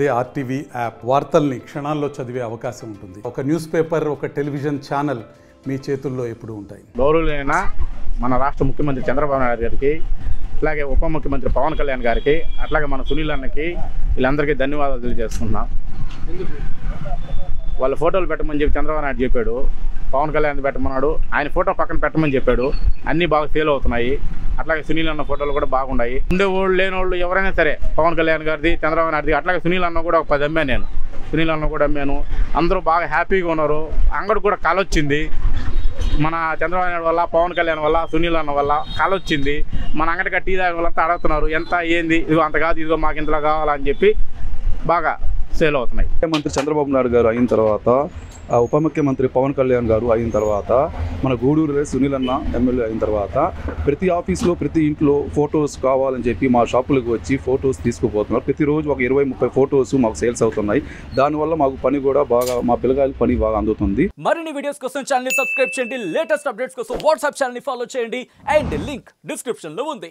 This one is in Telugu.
అదే ఆర్టీవీ యాప్ వార్తల్ని క్షణాల్లో చదివే అవకాశం ఉంటుంది. ఒక న్యూస్ పేపర్ ఒక టెలివిజన్ ఛానల్ మీ చేతుల్లో ఎప్పుడు ఉంటాయి. గౌరవులైన మన రాష్ట్ర ముఖ్యమంత్రి చంద్రబాబు నాయుడు గారికి అట్లాగే ఉప ముఖ్యమంత్రి పవన్ కళ్యాణ్ గారికి అట్లాగే మన సునీల్ అన్నకి వీళ్ళందరికీ ధన్యవాదాలు తెలియజేసుకుంటున్నాం వాళ్ళ ఫోటోలు పెట్టమని చెప్పి చంద్రబాబు నాయుడు చెప్పాడు. పవన్ కళ్యాణ్ పెట్టమన్నాడు. ఆయన ఫోటో పక్కన పెట్టమని చెప్పాడు. అన్నీ బాగా ఫెయిల్ అవుతున్నాయి. అట్లాగే సునీల్ అన్న ఫోటోలు కూడా బాగున్నాయి ఉండేవాళ్ళు లేని వాళ్ళు ఎవరైనా సరే పవన్ కళ్యాణ్ గారిది చంద్రబాబు నాయుడుది అట్లాగే సునీల్ అన్న కూడా ఒక పది అమ్మాను నేను. సునీల్ అన్న కూడా అమ్మాను. అందరూ బాగా హ్యాపీగా ఉన్నారు. అంగడి కూడా కలొచ్చింది. మన చంద్రబాబు నాయుడు వల్ల పవన్ కళ్యాణ్ వల్ల సునీల్ అన్న వల్ల కళ వచ్చింది మన అంగడికి టీ తాగే వాళ్ళంతా అడుగుతున్నారు ఎంత ఏంది? ఇదిగో అంత కాదు ఇదిగో మాకు ఇంతలో కావాలని చెప్పి బాగా సేల్ అవుతున్నాయి. ముఖ్యమంత్రి చంద్రబాబు నాయుడు గారు అయిన తర్వాత ఉప ముఖ్యమంత్రి పవన్ కళ్యాణ్ గారు అయిన తర్వాత మన గూడూరులో సునీల్ అన్న ఎమ్మెల్యే అయిన తర్వాత ప్రతి ఆఫీస్లో ప్రతి ఇంట్లో ఫొటోస్ కావాలని చెప్పి మా షాపులకు వచ్చి ఫొటోస్ తీసుకుపోతున్నారు. ప్రతిరోజు ఒక ఇరవై ముప్పై ఫొటోస్ మాకు సేల్స్ అవుతున్నాయి. దానివల్ల మాకు పని కూడా బాగా మా పిల్లగాలి పని బాగా అందుతుంది. మరిన్ని వీడియోస్ కోసం ఛానల్ సబ్స్క్రైబ్ చేయండి. లేటెస్ట్ అప్డేట్స్ కోసం వాట్సాప్ ఛానల్ ఫాలో చేయండి. అండ్ లింక్ డిస్క్రిప్షన్లో ఉంది.